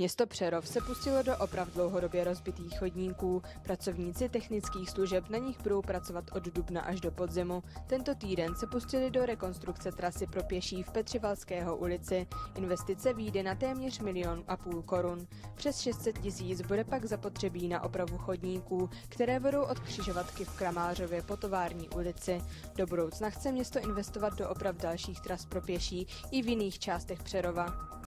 Město Přerov se pustilo do oprav dlouhodobě rozbitých chodníků. Pracovníci technických služeb na nich budou pracovat od dubna až do podzimu. Tento týden se pustili do rekonstrukce trasy pro pěší v Petřivalského ulici. Investice výjde na téměř milion a půl korun. Přes 600 tisíc bude pak zapotřebí na opravu chodníků, které vedou od křižovatky v Kramářově po tovární ulici. Do budoucna chce město investovat do oprav dalších tras pro pěší i v jiných částech Přerova.